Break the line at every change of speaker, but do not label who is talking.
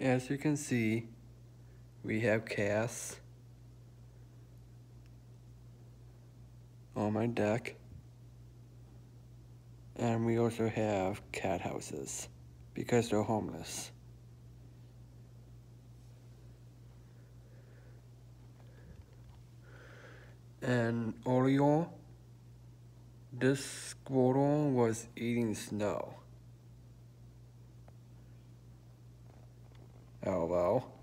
As you can see, we have Cass on my deck. And we also have cat houses because they're homeless. And Oreo, this squirrel was eating snow. Oh well.